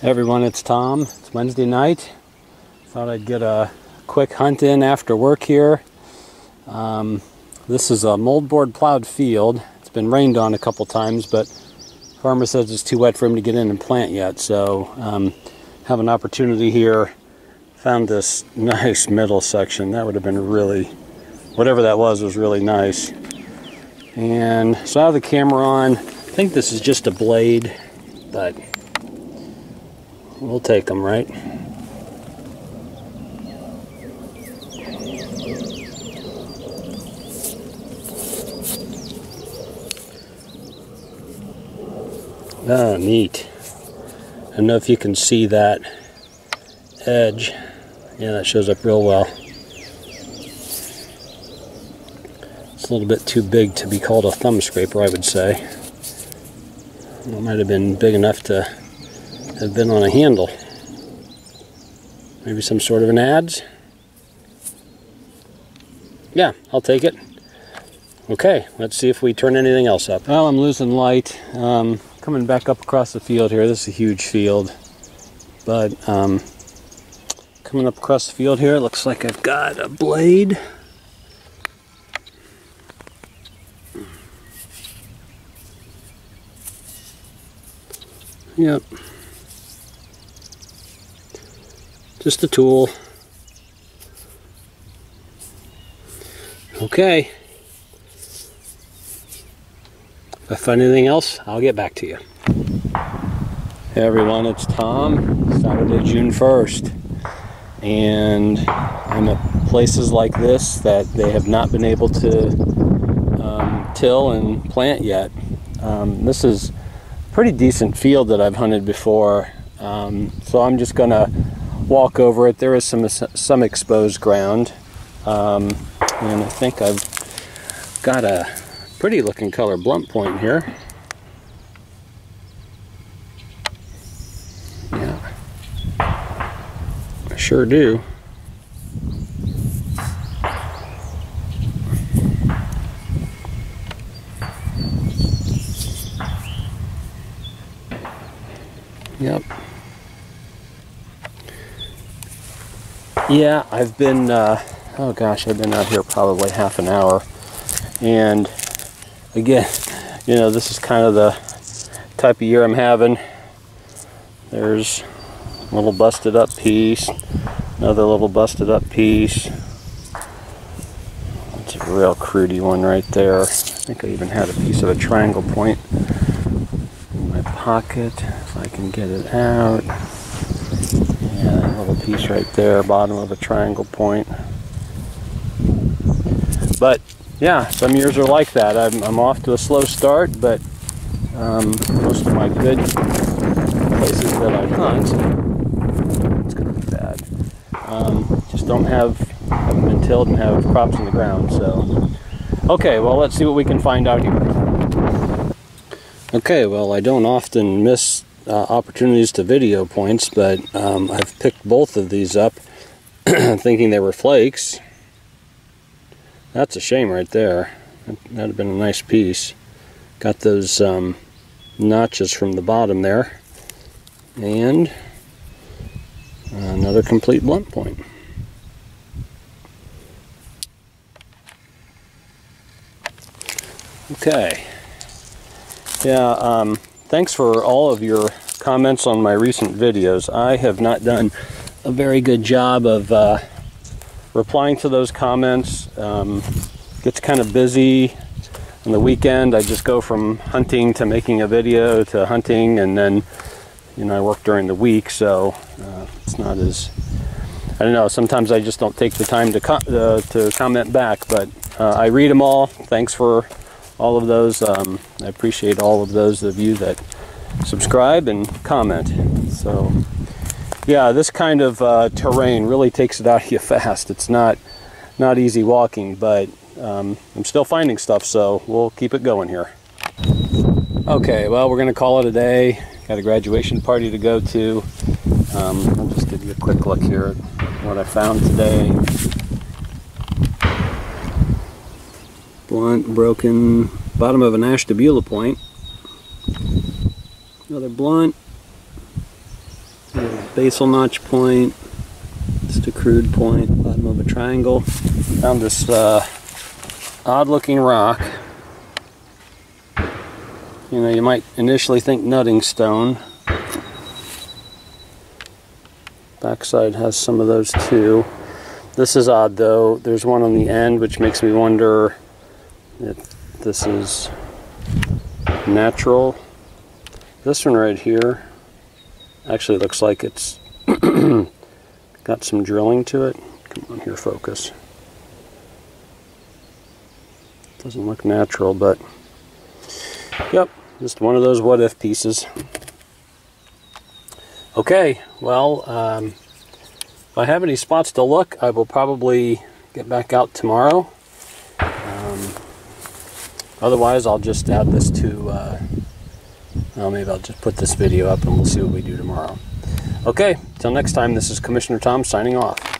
Everyone, it's Tom. It's Wednesday night. Thought I'd get a quick hunt in after work here. Um, this is a moldboard plowed field. It's been rained on a couple times, but farmer says it's too wet for him to get in and plant yet. So um, have an opportunity here. Found this nice middle section. That would have been really, whatever that was, was really nice. And so I have the camera on. I think this is just a blade, but we'll take them, right? Oh, neat. I don't know if you can see that edge. Yeah, that shows up real well. It's a little bit too big to be called a thumb scraper, I would say. It might have been big enough to have been on a handle. Maybe some sort of an adze. Yeah, I'll take it. Okay, let's see if we turn anything else up. Well, I'm losing light. Um, coming back up across the field here. This is a huge field. But um, coming up across the field here, it looks like I've got a blade. Yep. Just a tool. Okay. If I find anything else, I'll get back to you. Hey everyone, it's Tom. Saturday, June 1st. And I'm at places like this that they have not been able to um, till and plant yet. Um, this is a pretty decent field that I've hunted before. Um, so I'm just going to walk over it. There is some, some exposed ground. Um, and I think I've got a pretty looking color blunt point here. Yeah, I sure do. Yep. Yeah, I've been, uh, oh gosh, I've been out here probably half an hour. And again, you know, this is kind of the type of year I'm having. There's a little busted up piece, another little busted up piece. It's a real crudy one right there. I think I even had a piece of a triangle point in my pocket, if I can get it out. Little piece right there, bottom of a triangle point. But yeah, some years are like that. I'm, I'm off to a slow start, but um, most of my good places that I hunt, it's going to be bad, um, just don't have, haven't been tilled and have crops in the ground. So, okay, well, let's see what we can find out here. Okay, well, I don't often miss uh, opportunities to video points, but um, I've picked both of these up thinking they were flakes that's a shame right there. That'd have been a nice piece. Got those um, notches from the bottom there. And another complete blunt point. Okay. Yeah, um, thanks for all of your comments on my recent videos. I have not done a very good job of uh, replying to those comments. Um, gets kind of busy on the weekend. I just go from hunting to making a video to hunting, and then you know I work during the week, so uh, it's not as I don't know. Sometimes I just don't take the time to co uh, to comment back, but uh, I read them all. Thanks for all of those. Um, I appreciate all of those of you that subscribe and comment. So yeah, this kind of uh, terrain really takes it out of you fast. It's not not easy walking, but um, I'm still finding stuff, so we'll keep it going here. Okay, well, we're going to call it a day. Got a graduation party to go to. Um, I'll just give you a quick look here at what I found today. Blunt, broken, bottom of an Ashtabula point. Another blunt, basal notch point, just a crude point, bottom of a triangle. Found this uh, odd looking rock. You know, you might initially think nutting stone. Backside has some of those too. This is odd though. There's one on the end which makes me wonder if this is natural. This one right here actually looks like it's got some drilling to it. Come on here, focus. Doesn't look natural, but yep, just one of those what if pieces. Okay, well, um, if I have any spots to look, I will probably get back out tomorrow. Otherwise, I'll just add this to, uh, well, maybe I'll just put this video up and we'll see what we do tomorrow. Okay, till next time, this is Commissioner Tom signing off.